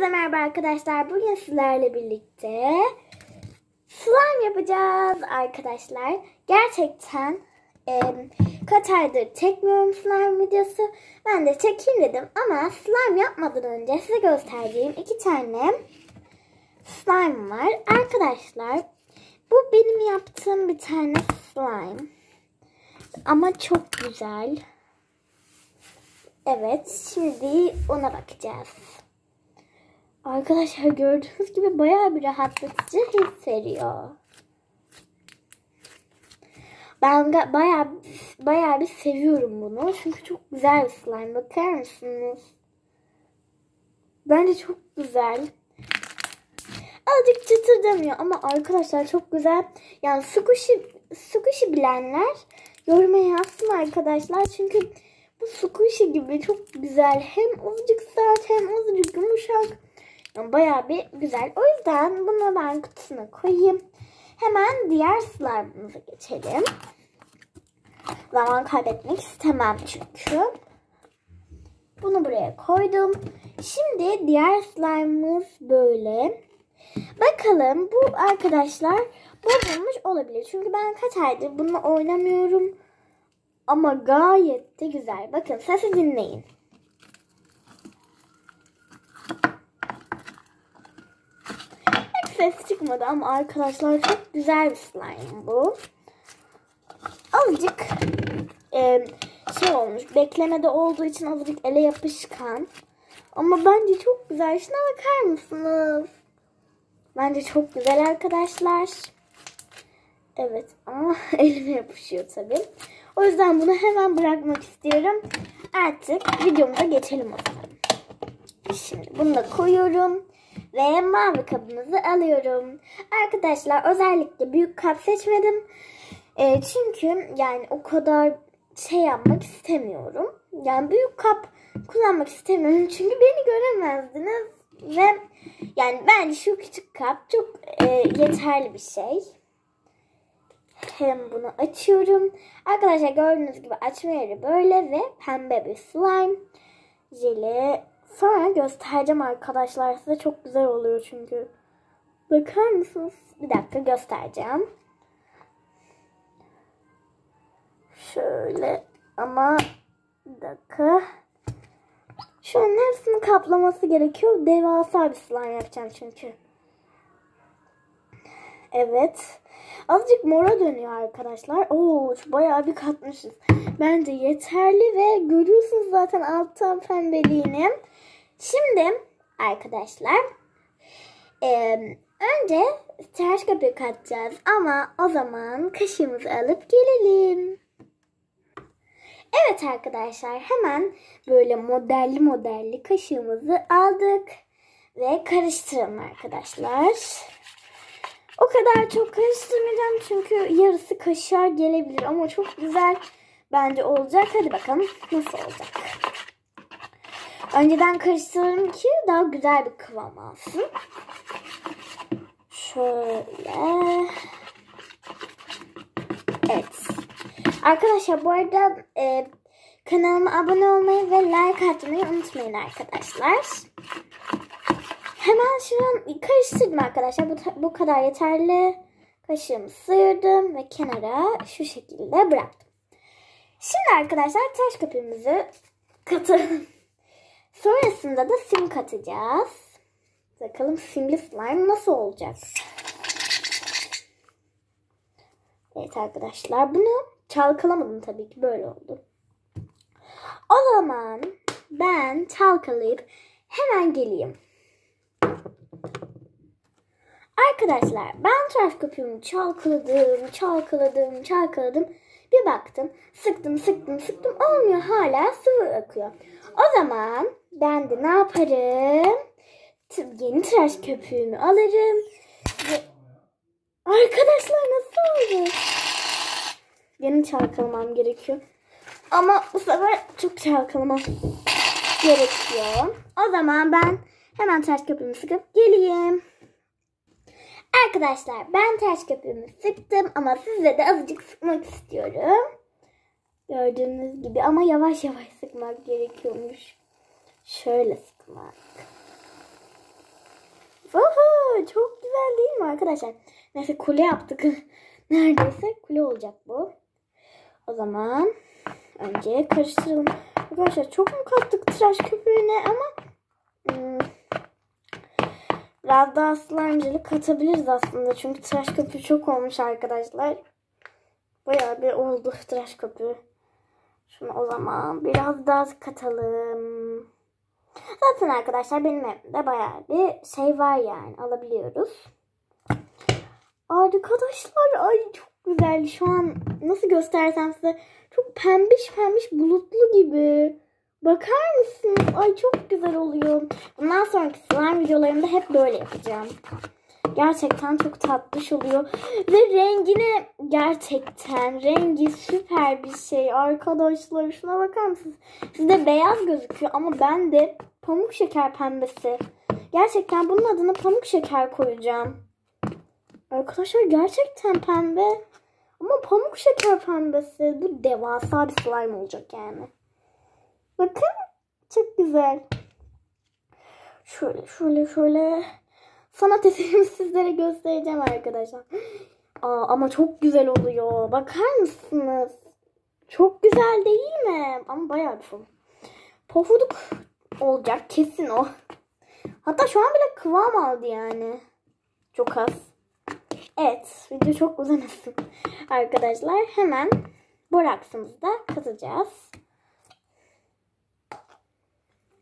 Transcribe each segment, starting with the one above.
Hepinize merhaba arkadaşlar. Bugün sizlerle birlikte slime yapacağız arkadaşlar. Gerçekten e, kaç aydır çekmiyorum slime videosu. Ben de çekeyim dedim ama slime yapmadan önce size göstereceğim iki tane slime var. Arkadaşlar bu benim yaptığım bir tane slime. Ama çok güzel. Evet şimdi ona bakacağız. Arkadaşlar gördüğünüz gibi bayağı bir rahatlatıcı his veriyor. Ben bayağı bayağı bir seviyorum bunu. Çünkü çok güzel bir slime. Bakar mısınız? Bence çok güzel. Azıcık çıtırdamıyor ama arkadaşlar çok güzel. Yani squishy, squishy bilenler yoruma yazsın arkadaşlar. Çünkü bu squishy gibi çok güzel. Hem azıcık sert hem azıcık yumuşak. Bayağı bir güzel. O yüzden bunu ben kutusuna koyayım. Hemen diğer slime'ımıza geçelim. Zaman kaybetmek istemem çünkü. Bunu buraya koydum. Şimdi diğer slime'ımız böyle. Bakalım bu arkadaşlar bozulmuş olabilir. Çünkü ben kaç aydır bununla oynamıyorum. Ama gayet de güzel. Bakın sesi dinleyin. Ses çıkmadı ama arkadaşlar çok güzel bir slime bu. Azıcık e, şey olmuş. Beklemede olduğu için azıcık ele yapışkan. Ama bence çok güzel. Şuna bakar mısınız? Bence çok güzel arkadaşlar. Evet ama elime yapışıyor tabii. O yüzden bunu hemen bırakmak istiyorum. Artık videomuza geçelim o zaman. Şimdi bunu da koyuyorum. Ve mavi kabımızı alıyorum. Arkadaşlar özellikle büyük kap seçmedim. E, çünkü yani o kadar şey yapmak istemiyorum. Yani büyük kap kullanmak istemiyorum. Çünkü beni göremezdiniz. Ve yani bence şu küçük kap çok e, yeterli bir şey. Hem bunu açıyorum. Arkadaşlar gördüğünüz gibi açma yeri böyle ve pembe bir slime jeli. Sonra göstereceğim arkadaşlar size çok güzel oluyor çünkü. Bakar mısınız? Bir dakika göstereceğim. Şöyle ama bir dakika. Şunun hepsini kaplaması gerekiyor. Devasa bir slime yapacağım çünkü. Evet. Azıcık mora dönüyor arkadaşlar. Oo, bayağı bir katmışız. Bence yeterli ve görüyorsunuz zaten alttan pembeliğini. Şimdi arkadaşlar e, önce tıraş köpüğü katacağız ama o zaman kaşığımızı alıp gelelim. Evet arkadaşlar hemen böyle modelli modelli kaşığımızı aldık ve karıştıralım arkadaşlar. O kadar çok karıştırmayacağım çünkü yarısı kaşığa gelebilir ama çok güzel bence olacak. Hadi bakalım nasıl olacak. Önceden karıştıralım ki daha güzel bir kıvam alsın. Şöyle. Evet. Arkadaşlar bu arada e, kanalıma abone olmayı ve like atmayı unutmayın arkadaşlar. Şunu karıştırdım arkadaşlar. Bu, bu kadar yeterli. Kaşığımı sıyırdım ve kenara şu şekilde bıraktım. Şimdi arkadaşlar taş köpüğümüzü katalım. Sonrasında da sim katacağız. Bakalım simli slime nasıl olacak. Evet arkadaşlar bunu çalkalamadım tabii ki böyle oldu. O zaman ben çalkalayıp hemen geleyim. Arkadaşlar ben tıraş köpüğümü çalkaladım, çalkaladım, çalkaladım. Bir baktım sıktım sıktım sıktım olmuyor hala sıvı akıyor. O zaman ben de ne yaparım? Yeni tıraş köpüğümü alırım. Ve... Arkadaşlar nasıl oldu? Yeni çalkalamam gerekiyor. Ama bu sefer çok çalkalamam gerekiyor. O zaman ben hemen tıraş köpüğümü sıkıp geleyim. Arkadaşlar ben ters köpüğümü sıktım ama size de azıcık sıkmak istiyorum. Gördüğünüz gibi ama yavaş yavaş sıkmak gerekiyormuş. Şöyle sıkmak. Arkadaşlar çok güzel değil mi arkadaşlar? Neyse kule yaptık. Neredeyse kule olacak bu. O zaman önce karıştıralım. Arkadaşlar çok mu kattık tıraş köpüğüne ama hmm, biraz daha slime'cılık katabiliriz aslında. Çünkü tıraş köpüğü çok olmuş arkadaşlar. Bayağı bir oldu tıraş köpüğü. Şunu o zaman biraz daha katalım. Zaten arkadaşlar benim evimde bayağı bir şey var yani alabiliyoruz. Arkadaşlar ay çok güzel. Şu an nasıl göstersem size çok pembiş pembiş bulutlu gibi. Bakar mısınız? Ay çok güzel oluyor. Bundan sonraki slime videolarımda hep böyle yapacağım. Gerçekten çok tatlış oluyor. Ve rengine gerçekten rengi süper bir şey. Arkadaşlar şuna bakar mısınız? Sizde beyaz gözüküyor ama ben de pamuk şeker pembesi. Gerçekten bunun adını pamuk şeker koyacağım. Arkadaşlar gerçekten pembe. Ama pamuk şeker pembesi. Bu devasa bir slime olacak yani. Bakın çok güzel. Şöyle şöyle şöyle sanat eserimi sizlere göstereceğim arkadaşlar. Aa, ama çok güzel oluyor. Bakar mısınız? Çok güzel değil mi? Ama bayağı bir fırın. Pofuduk olacak kesin o. Hatta şu an bile kıvam aldı yani. Çok az. Evet video çok uzamasın. Arkadaşlar hemen boraksımızı da katacağız.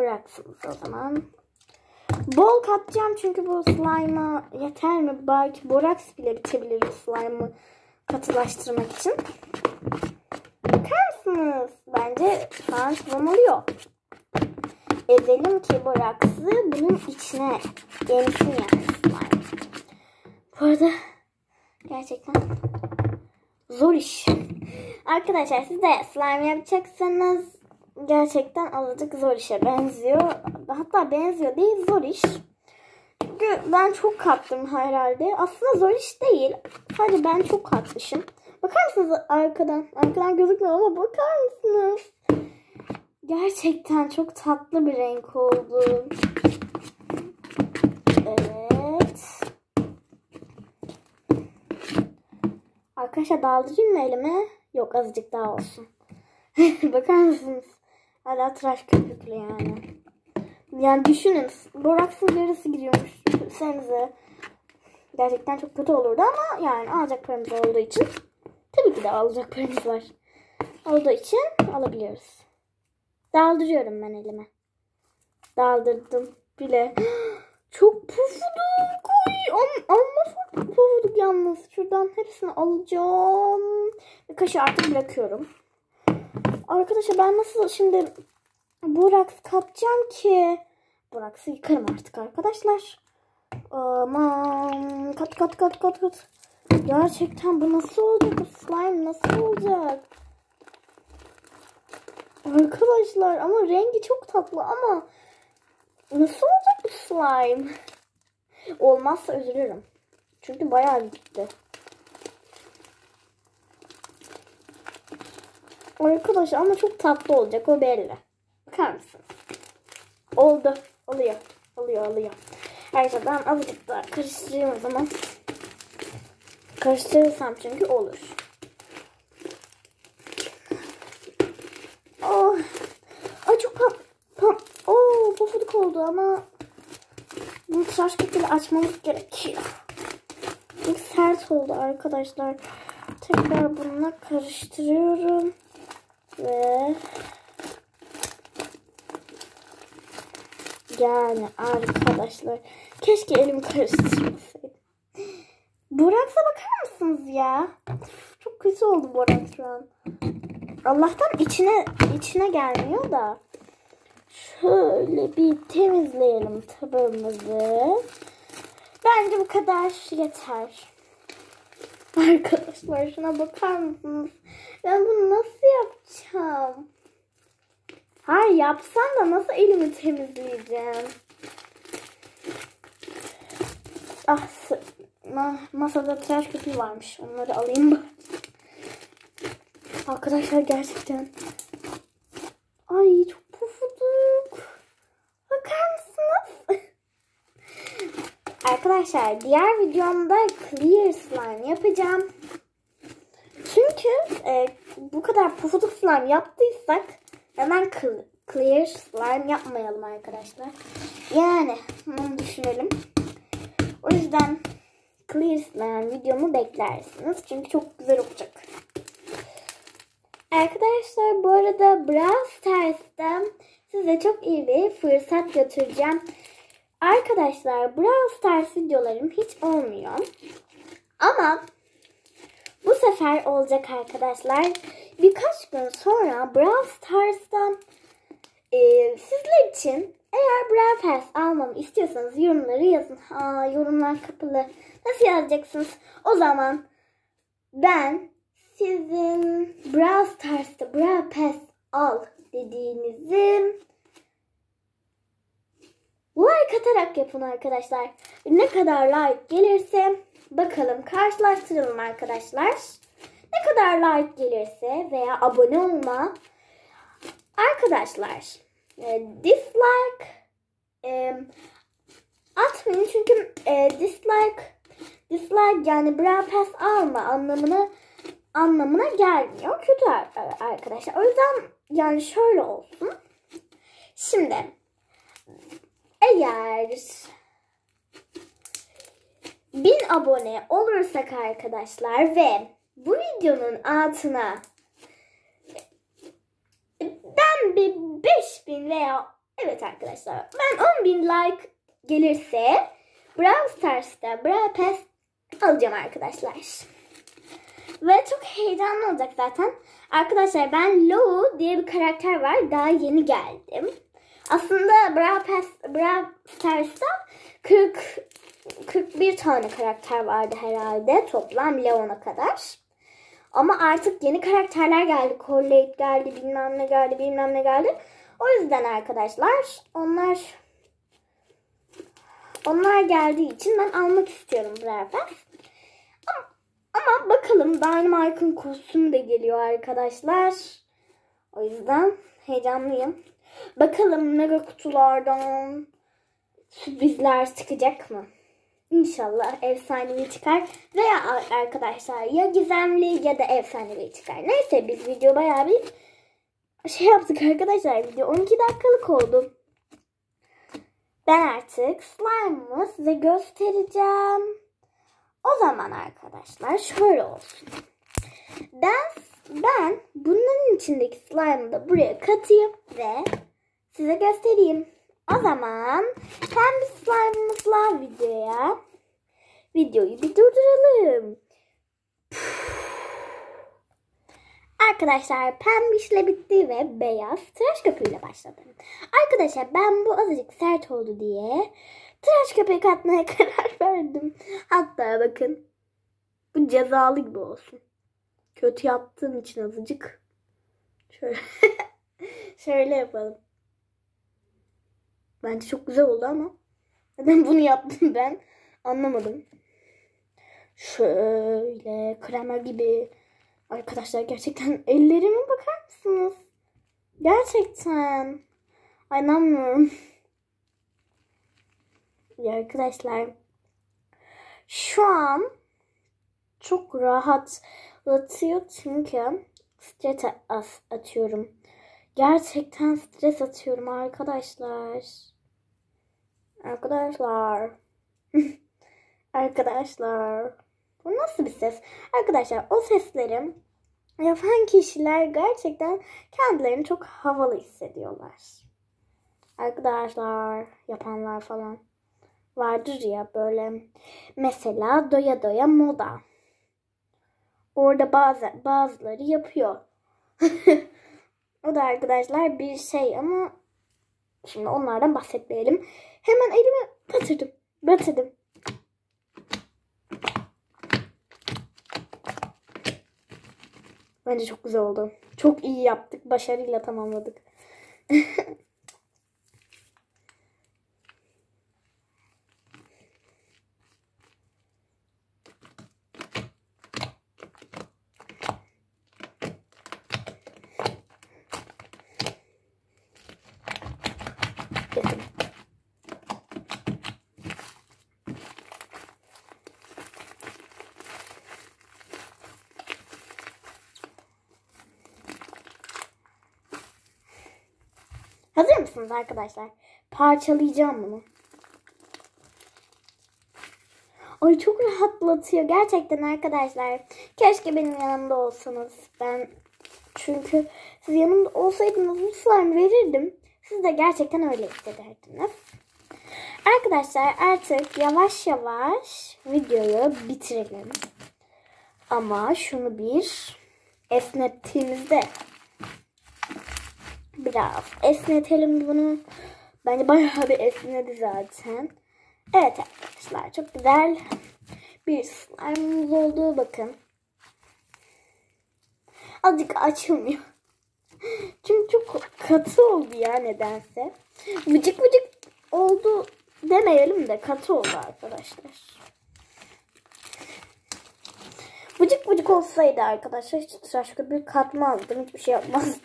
Bıraksınız o zaman. Bol katacağım çünkü bu slime'a yeter mi? Belki boraks bile bitebilir bu slime'ı katılaştırmak için. Bakar mısınız? Bence şu an kıvam oluyor. Ezelim ki boraksı bunun içine gelsin yani slime. Bu arada gerçekten zor iş. Arkadaşlar siz de slime yapacaksanız gerçekten azıcık zor işe benziyor. Hatta benziyor değil zor iş. Çünkü ben çok kattım herhalde. Aslında zor iş değil. Sadece ben çok katmışım. Bakar mısınız arkadan? Arkadan gözükmüyor ama bakar mısınız? Gerçekten çok tatlı bir renk oldu. Evet. Arkadaşlar daldırayım mı elime? Yok azıcık daha olsun. Bakar mısınız? Hala tıraş köpüklü yani. Yani düşünün. Boraksın yarısı gidiyormuş. Düşünsenize. Gerçekten çok kötü olurdu ama yani alacak paramız olduğu için tabii ki de alacak paramız var. Olduğu için alabiliyoruz. Daldırıyorum ben elime. Daldırdım bile. Çok pufuduk. Oy, am, amma pufuduk yalnız. Şuradan hepsini alacağım. Kaşı artık bırakıyorum. Arkadaşlar ben nasıl şimdi boraks kapacağım ki? Boraksı yıkarım artık arkadaşlar. Aman kat kat kat kat kat. Gerçekten bu nasıl olacak? Bu slime nasıl olacak? Arkadaşlar ama rengi çok tatlı ama nasıl olacak bu slime? Olmazsa üzülürüm. Çünkü bayağı gitti. Arkadaşlar ama çok tatlı olacak o belli. Bakar mısın? Oldu. Oluyor. Oluyor oluyor. Arkadaşlar ben azıcık daha karıştırayım o zaman. Karıştırırsam çünkü olur. Oh. Ay çok pam pam. Oo pofuduk oldu ama bunu tıraş köpüğüyle açmamız gerekiyor. Çok sert oldu arkadaşlar. Tekrar bununla karıştırıyorum. Ve yani arkadaşlar keşke elimi karıştırmasaydım. Boraks'a bakar mısınız ya? Çok kötü oldu boraks şu an. Allah'tan içine içine gelmiyor da. Şöyle bir temizleyelim tabağımızı. Bence bu kadar yeter. Arkadaşlar şuna bakar mısınız? Ben bunu nasıl yapacağım? Hayır yapsam da nasıl elimi temizleyeceğim? Ah masada tıraş köpüğü varmış. Onları alayım mı? Arkadaşlar gerçekten. Ay çok pufuduk. Bakar mısınız? Arkadaşlar diğer videomda clear slime yapacağım. Çünkü e, bu kadar pufuduk slime yaptıysak hemen clear slime yapmayalım arkadaşlar. Yani bunu düşünelim. O yüzden clear slime videomu beklersiniz. Çünkü çok güzel olacak. Arkadaşlar bu arada Brawl Stars'ta size çok iyi bir fırsat götüreceğim. Arkadaşlar Brawl Stars videolarım hiç olmuyor. Ama bu sefer olacak arkadaşlar. Birkaç gün sonra Brawl Stars'ta e, sizler için eğer Brawl Pass almamı istiyorsanız yorumları yazın. Aa, yorumlar kapalı. Nasıl yazacaksınız? O zaman ben sizin Brawl Stars'ta Brawl Pass al dediğinizi like atarak yapın arkadaşlar. Ne kadar like gelirse bakalım karşılaştıralım arkadaşlar. Ne kadar like gelirse veya abone olma arkadaşlar e, dislike e, atmayın çünkü e, dislike dislike yani Brawl Pass alma anlamına anlamına gelmiyor. Kötü arkadaşlar. O yüzden yani şöyle olsun. Şimdi eğer bin abone olursak arkadaşlar ve bu videonun altına ben bir 5000 veya evet arkadaşlar ben 10.000 like gelirse Brawl Stars'ta Brawl Pass alacağım arkadaşlar. Ve çok heyecanlı olacak zaten. Arkadaşlar ben Lou diye bir karakter var. Daha yeni geldim. Aslında Brawl, Pass, Brawl Stars'ta 40 41 tane karakter vardı herhalde. Toplam Leon'a kadar. Ama artık yeni karakterler geldi. Corlade geldi, bilmem ne geldi, bilmem ne geldi. O yüzden arkadaşlar onlar onlar geldiği için ben almak istiyorum Brawl Pass. Ama bakalım Dynamite'ın kostümü de geliyor arkadaşlar. O yüzden heyecanlıyım. Bakalım mega kutulardan sürprizler çıkacak mı? İnşallah efsanevi çıkar. Veya arkadaşlar ya gizemli ya da efsanevi çıkar. Neyse biz video bayağı bir şey yaptık arkadaşlar. Video 12 dakikalık oldu. Ben artık slime'ımı size göstereceğim. O zaman arkadaşlar şöyle olsun. Ben ben bunların içindeki slime'ı da buraya katayım ve size göstereyim. O zaman pembe slime'ımızla videoya videoyu bir durduralım. Arkadaşlar pembişle bitti ve beyaz tıraş köpüğüyle başladım. Arkadaşlar ben bu azıcık sert oldu diye tıraş köpüğü katmaya karar verdim. Hatta bakın bu cezalı gibi olsun. Kötü yaptığım için azıcık. Şöyle, şöyle yapalım. Bence çok güzel oldu ama neden bunu yaptım ben anlamadım. Şöyle krema gibi. Arkadaşlar gerçekten ellerime bakar mısınız? Gerçekten. Ay inanmıyorum. ya arkadaşlar şu an çok rahatlatıyor çünkü stres atıyorum. Gerçekten stres atıyorum arkadaşlar. Arkadaşlar. arkadaşlar. Bu nasıl bir ses? Arkadaşlar o sesleri yapan kişiler gerçekten kendilerini çok havalı hissediyorlar. Arkadaşlar yapanlar falan vardır ya böyle mesela doya doya moda. Orada bazı bazıları yapıyor. o da arkadaşlar bir şey ama şimdi onlardan bahsetmeyelim. Hemen elimi batırdım. Batırdım. Bence çok güzel oldu. Çok iyi yaptık. Başarıyla tamamladık. Hazır mısınız arkadaşlar? Parçalayacağım bunu. Ay çok rahatlatıyor gerçekten arkadaşlar. Keşke benim yanımda olsanız. Ben çünkü siz yanımda olsaydınız bu slime verirdim. Siz de gerçekten öyle hissederdiniz. Arkadaşlar artık yavaş yavaş videoyu bitirelim. Ama şunu bir esnettiğimizde biraz esnetelim bunu. Bence bayağı bir esnedi zaten. Evet arkadaşlar çok güzel bir slime'ımız oldu. Bakın. Azıcık açılmıyor. Çünkü çok katı oldu ya nedense. Vıcık vıcık oldu demeyelim de katı oldu arkadaşlar. Vıcık vıcık olsaydı arkadaşlar hiç tıraş köpüğü katmazdım. Hiçbir şey yapmazdım.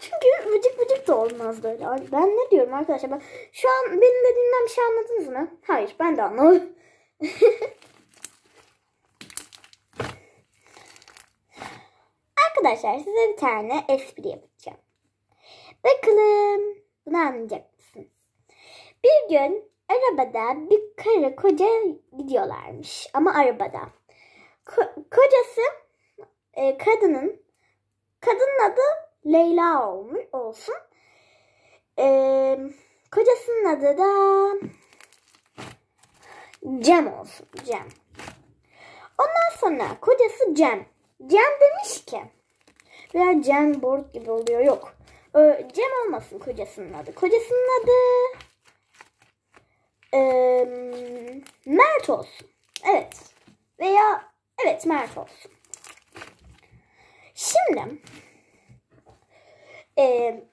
Çünkü vıcık vıcık da olmaz böyle. Ben ne diyorum arkadaşlar? Ben, şu an benim dediğimden bir şey anladınız mı? Hayır ben de anlamadım. arkadaşlar size bir tane espri yapacağım. Bakalım bunu anlayacak? Bir gün arabada bir karı koca gidiyorlarmış ama arabada. Ko- kocası e, kadının kadının adı Leyla olmuş olsun. E, kocasının adı da Cem olsun. Cem. Ondan sonra kocası Cem. Cem demiş ki veya Cem board gibi oluyor. Yok. Ee, Cem olmasın kocasının adı. Kocasının adı ee, Mert olsun. Evet. Veya evet Mert olsun. Şimdi ee,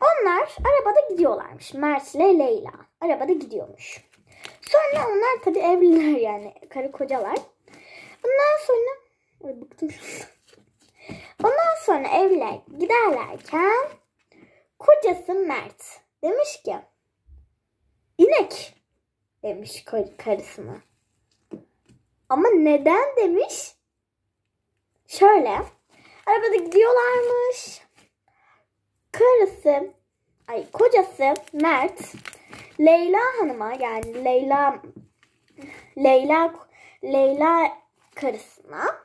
onlar arabada gidiyorlarmış. Mert ile Leyla. Arabada gidiyormuş. Sonra onlar tabii evliler yani. Karı kocalar. Ondan sonra Ay, bıktım. Ondan sonra evler giderlerken kocası Mert demiş ki inek demiş kar- karısına. Ama neden demiş? Şöyle arabada gidiyorlarmış. Karısı ay kocası Mert Leyla Hanım'a yani Leyla Leyla Leyla karısına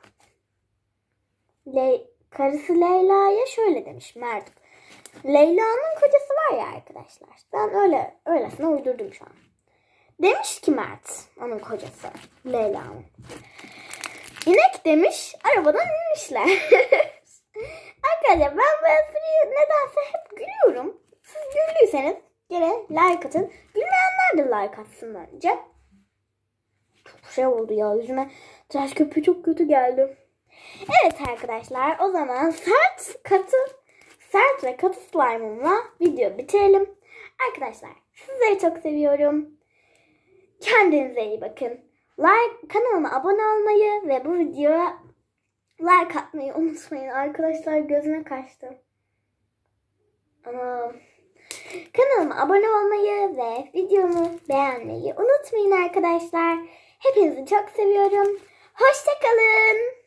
Le karısı Leyla'ya şöyle demiş Mert. Leyla'nın kocası var ya arkadaşlar. Ben öyle öylesine uydurdum şu an. Demiş ki Mert onun kocası Leyla'nın. İnek demiş arabadan inmişler. arkadaşlar ben bu espriyi nedense hep gülüyorum. Siz güldüyseniz gene like atın. Gülmeyenler de like atsın bence. Çok şey oldu ya yüzüme tıraş köpüğü çok kötü geldi. Evet arkadaşlar o zaman sert katı sert ve katı slime'ımla video bitirelim. Arkadaşlar sizleri çok seviyorum. Kendinize iyi bakın. Like kanalıma abone olmayı ve bu videoya like atmayı unutmayın. Arkadaşlar gözüme kaçtı. Ama kanalıma abone olmayı ve videomu beğenmeyi unutmayın arkadaşlar. Hepinizi çok seviyorum. Hoşçakalın.